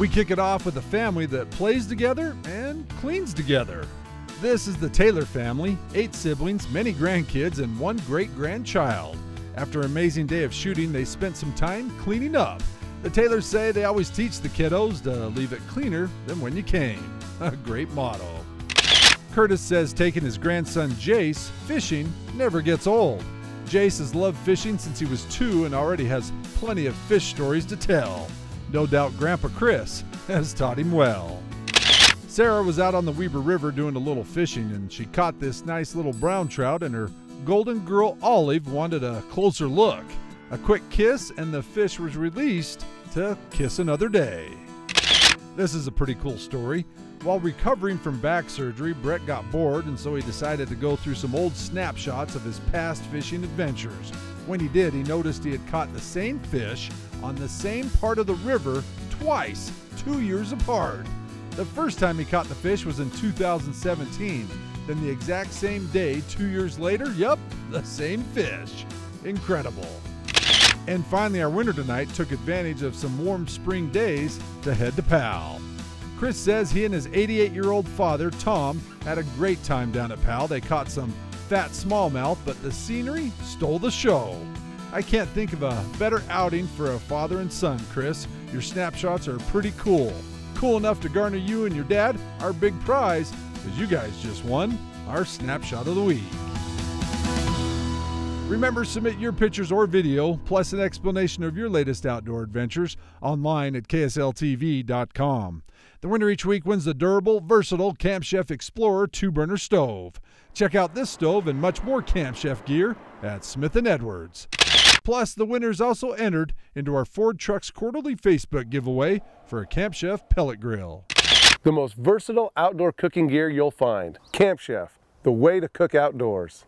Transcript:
We kick it off with a family that plays together and cleans together. This is the Taylor family, eight siblings, many grandkids, and one great grandchild. After an amazing day of shooting, they spent some time cleaning up. The Taylors say they always teach the kiddos to leave it cleaner than when you came. A great motto. Curtis says taking his grandson Jace fishing never gets old. Jace has loved fishing since he was two and already has plenty of fish stories to tell. No doubt Grandpa Chris has taught him well. Sarah was out on the Weber River doing a little fishing and she caught this nice little brown trout and her golden girl Olive wanted a closer look. A quick kiss and the fish was released to kiss another day. This is a pretty cool story. While recovering from back surgery, Brett got bored and so he decided to go through some old snapshots of his past fishing adventures. When he did, he noticed he had caught the same fish on the same part of the river twice, two years apart. The first time he caught the fish was in 2017. Then the exact same day, two years later, yep, the same fish. Incredible. And finally, our winner tonight took advantage of some warm spring days to head to Powell. Chris says he and his 88 year old father, Tom, had a great time down at Powell. They caught some fat smallmouth, but the scenery stole the show. I can't think of a better outing for a father and son, Chris. Your snapshots are pretty cool. Cool enough to garner you and your dad our big prize, because you guys just won our Snapshot of the Week. Remember, submit your pictures or video, plus an explanation of your latest outdoor adventures, online at ksltv.com. The winner each week wins the durable, versatile Camp Chef Explorer two burner stove. Check out this stove and much more Camp Chef gear at Smith & Edwards. Plus, the winners also entered into our Ford Trucks quarterly Facebook giveaway for a Camp Chef pellet grill. The most versatile outdoor cooking gear you'll find. Camp Chef, the way to cook outdoors.